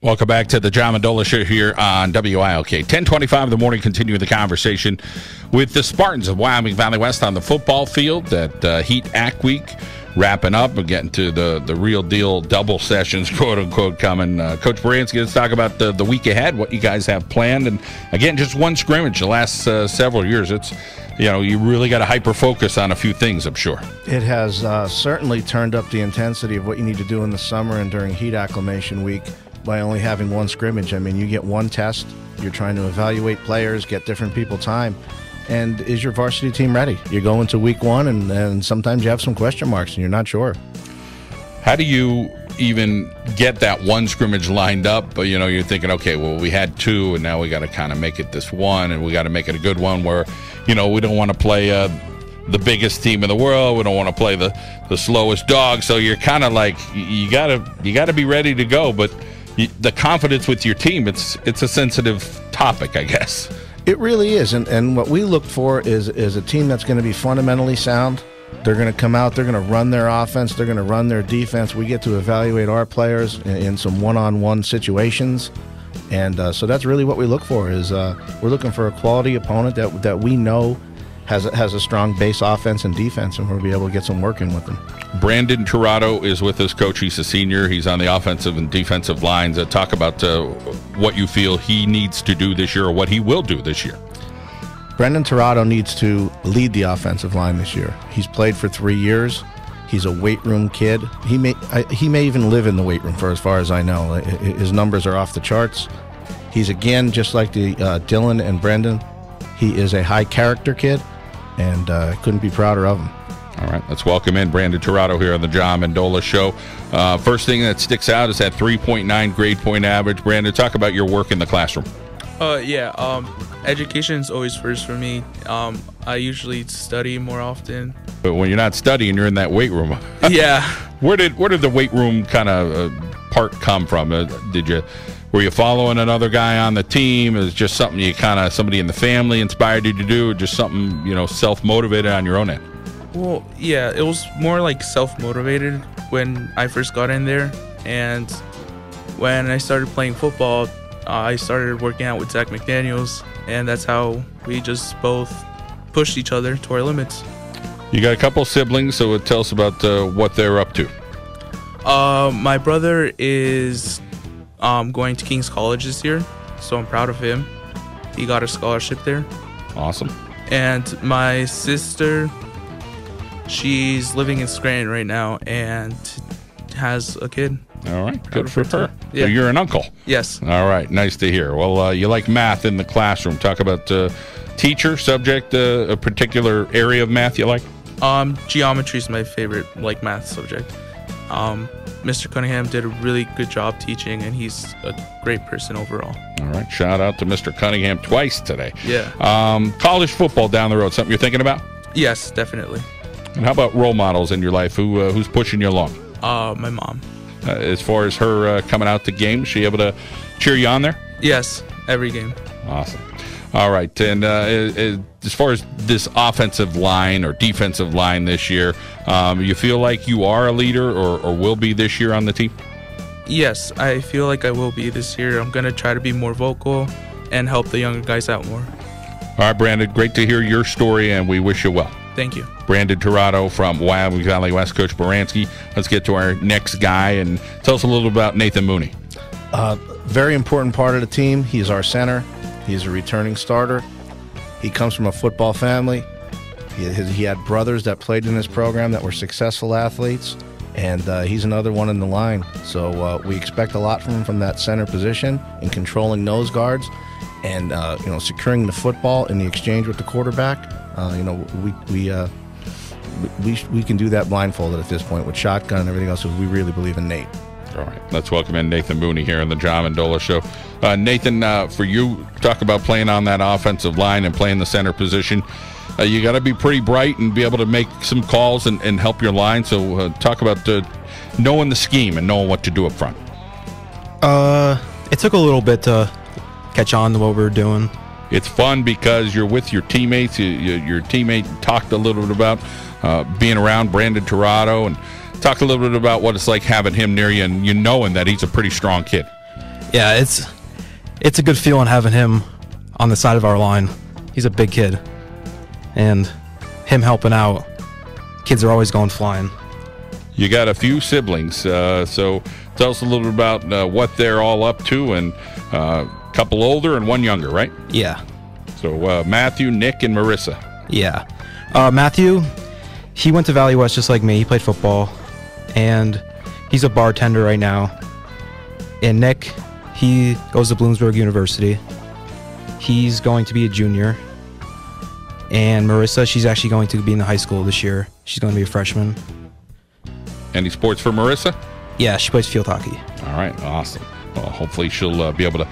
Welcome back to the John Mendola Show here on WILK. 1025 in the morning, continuing the conversation with the Spartans of Wyoming Valley West on the football field at uh, Heat Act Week. Wrapping up, we're getting to the, the real deal double sessions, quote unquote, coming. Uh, Coach Baranski, let's talk about the, the week ahead, what you guys have planned. And again, just one scrimmage the last uh, several years. It's, you know, you really got to hyper focus on a few things, I'm sure. It has uh, certainly turned up the intensity of what you need to do in the summer and during heat acclimation week by only having one scrimmage. I mean, you get one test, you're trying to evaluate players, get different people time. And is your varsity team ready? You go into week one, and, and sometimes you have some question marks and you're not sure. How do you even get that one scrimmage lined up? But you know, you're thinking, okay, well, we had two, and now we got to kind of make it this one, and we got to make it a good one where, you know, we don't want to play uh, the biggest team in the world. We don't want to play the the slowest dog. So you're kind of like you gotta you gotta be ready to go, but the confidence with your team it's it's a sensitive topic i guess. It really is and and what we look for is is a team that's going to be fundamentally sound. They're going to come out they're going to run their offense they're going to run their defense. We get to evaluate our players in, in some one-on-one situations. And uh, so that's really what we look for is uh, we're looking for a quality opponent that, that we know has a, has a strong base offense and defense, and we'll be able to get some work in with them. Brandon Tirado is with us, coach. He's a senior. He's on the offensive and defensive lines. Uh, talk about uh, what you feel he needs to do this year, or what he will do this year. Brandon Tirado needs to lead the offensive line this year. He's played for three years. He's a weight room kid. He may I, he may even live in the weight room for as far as I know. His numbers are off the charts. He's again just like the uh, Dylan and Brendan. He is a high character kid and uh, couldn't be prouder of him. All right, let's welcome in Brandon Tirado here on the John Mendola Show. Uh, first thing that sticks out is that 3.9 grade point average. Brandon, talk about your work in the classroom. Uh, yeah, um, education is always first for me. Um, I usually study more often. But when you're not studying, you're in that weight room. yeah. Where did where did the weight room kind of uh, part come from? Uh, did you were you following another guy on the team? Is just something you kind of somebody in the family inspired you to do, or just something you know self motivated on your own end? Well, yeah, it was more like self motivated when I first got in there, and when I started playing football, uh, I started working out with Zach McDaniels, and that's how we just both pushed each other to our limits. You got a couple siblings, so tell us about uh, what they're up to. Uh, my brother is um, going to King's College this year, so I'm proud of him. He got a scholarship there. Awesome. And my sister, she's living in Scranton right now and has a kid. All right, good for her. Yeah. So you're an uncle. Yes. All right, nice to hear. Well, uh, you like math in the classroom. Talk about uh, teacher, subject, uh, a particular area of math you like. Um, geometry is my favorite like math subject. Um, Mr. Cunningham did a really good job teaching, and he's a great person overall. All right. Shout out to Mr. Cunningham twice today. Yeah. Um, college football down the road, something you're thinking about? Yes, definitely. And how about role models in your life? Who uh, Who's pushing you along? Uh, my mom. Uh, as far as her uh, coming out to games, she able to cheer you on there? Yes, every game. Awesome. All right. And uh, as far as this offensive line or defensive line this year, um, you feel like you are a leader or, or will be this year on the team? Yes, I feel like I will be this year. I'm going to try to be more vocal and help the younger guys out more. All right, Brandon, great to hear your story, and we wish you well. Thank you. Brandon Tirado from Wyoming Valley West, Coach Baranski. Let's get to our next guy and tell us a little about Nathan Mooney. Uh, very important part of the team. He's our center. He's a returning starter. He comes from a football family. He, he had brothers that played in this program that were successful athletes, and uh, he's another one in the line. So uh, we expect a lot from him from that center position in controlling nose guards and uh, you know securing the football in the exchange with the quarterback. Uh, you know we we, uh, we we can do that blindfolded at this point with shotgun and everything else we really believe in Nate. All right, let's welcome in Nathan Mooney here on the John Mendola Show. Uh, Nathan, uh, for you, talk about playing on that offensive line and playing the center position. Uh, you got to be pretty bright and be able to make some calls and, and help your line. So, uh, talk about uh, knowing the scheme and knowing what to do up front. Uh, it took a little bit to catch on to what we were doing. It's fun because you're with your teammates. You, you, your teammate talked a little bit about uh, being around Brandon Tirado and Talk a little bit about what it's like having him near you and you knowing that he's a pretty strong kid. Yeah, it's it's a good feeling having him on the side of our line. He's a big kid, and him helping out. Kids are always going flying. You got a few siblings, uh, so tell us a little bit about uh, what they're all up to, and uh, a couple older and one younger, right? Yeah, So uh, Matthew, Nick, and Marissa. yeah. Uh, Matthew, he went to Valley West just like me. He played football, and he's a bartender right now. And Nick, he goes to Bloomsburg University. He's going to be a junior. And Marissa, she's actually going to be in the high school this year. She's going to be a freshman. Any sports for Marissa? Yeah, she plays field hockey. All right, awesome. Well, hopefully she'll uh, be able to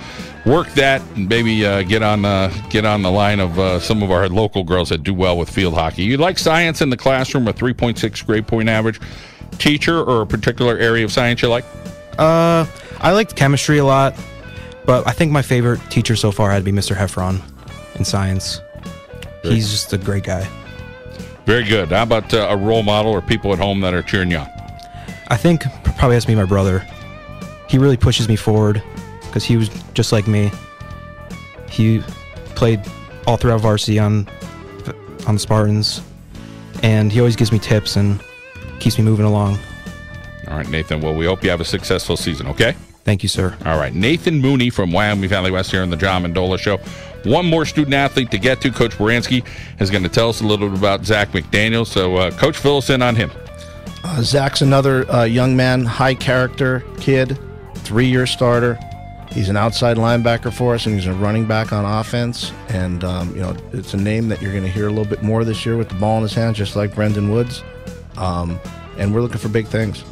work that and maybe uh, get on uh, get on the line of uh, some of our local girls that do well with field hockey. You like science in the classroom, a 3.6 grade point average teacher, or a particular area of science you like? Uh, I liked chemistry a lot, but I think my favorite teacher so far had to be Mr. Heffron in science. He's just a great guy. Very good. How about uh, a role model or people at home that are cheering you on? I think probably has to be my brother. He really pushes me forward because he was just like me. He played all throughout varsity on on the Spartans, and he always gives me tips and keeps me moving along. All right, Nathan. Well, we hope you have a successful season, okay? Thank you, sir. All right, Nathan Mooney from Wyoming Valley West here on the John Mendola Show. One more student athlete to get to. Coach Baranski is going to tell us a little bit about Zach McDaniel. So, uh, Coach, fill us in on him. Uh, Zach's another uh, young man, high character kid, three year starter. He's an outside linebacker for us, and he's a running back on offense. And um, you know, it's a name that you're going to hear a little bit more this year with the ball in his hands, just like Brendan Woods. Um, and we're looking for big things.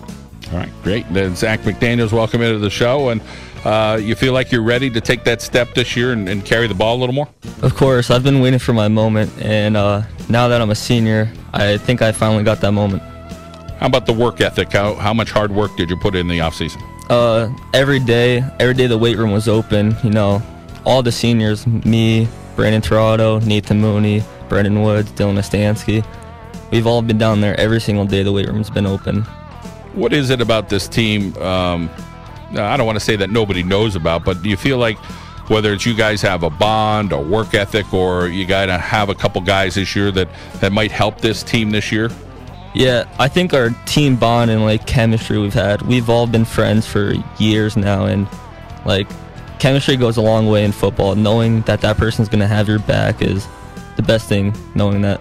All right, great. Then Zach McDaniels, welcome into the show. And uh, you feel like you're ready to take that step this year and, and carry the ball a little more? Of course, I've been waiting for my moment, and uh, now that I'm a senior, I think I finally got that moment. How about the work ethic? How, how much hard work did you put in the offseason? Uh, every day, every day the weight room was open. You know, all the seniors, me, Brandon Tirado, Nathan Mooney, Brendan Woods, Dylan Ostansky, we've all been down there every single day the weight room's been open. What is it about this team? Um, I don't want to say that nobody knows about, but do you feel like whether it's you guys have a bond, a work ethic, or you got to have a couple guys this year that, that might help this team this year? Yeah, I think our team bond and like chemistry we've had, we've all been friends for years now, and like chemistry goes a long way in football. Knowing that that person's gonna have your back is the best thing. Knowing that.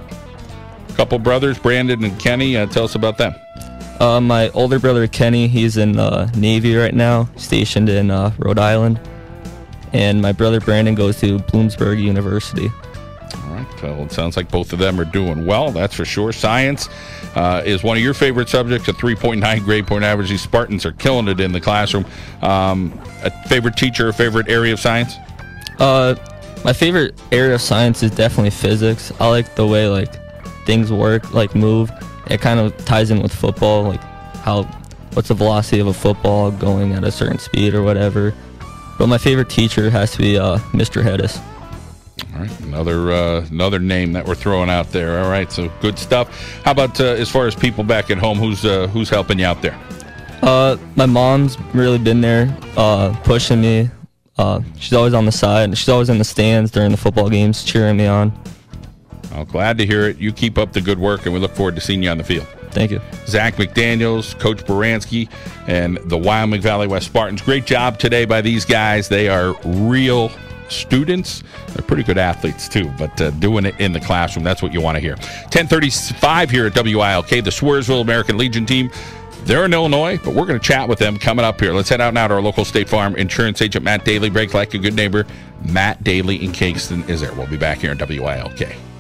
Couple brothers, Brandon and Kenny. Uh, tell us about them. Uh, my older brother Kenny, he's in uh, Navy right now, stationed in uh, Rhode Island, and my brother Brandon goes to Bloomsburg University. All right. Well, it sounds like both of them are doing well. That's for sure. Science uh, is one of your favorite subjects. A 3.9 grade point average. These Spartans are killing it in the classroom. Um, a favorite teacher, a favorite area of science? Uh, my favorite area of science is definitely physics. I like the way like things work, like move. It kind of ties in with football, like how what's the velocity of a football going at a certain speed or whatever. But my favorite teacher has to be uh, Mr. Hedis. All right, another uh, another name that we're throwing out there. All right, so good stuff. How about uh, as far as people back at home? Who's uh, who's helping you out there? Uh, my mom's really been there, uh, pushing me. Uh, she's always on the side. She's always in the stands during the football games, cheering me on. Oh, glad to hear it. You keep up the good work, and we look forward to seeing you on the field. Thank you. Zach McDaniels, Coach Baranski, and the Wyoming Valley West Spartans. Great job today by these guys. They are real students. They're pretty good athletes too, but uh, doing it in the classroom, that's what you want to hear. 1035 here at WILK, the Swoyersville American Legion team. They're in Illinois, but we're going to chat with them coming up here. Let's head out now to our local State Farm insurance agent, Matt Dailey. Break like a good neighbor. Matt Dailey in Kingston is there. We'll be back here on WILK.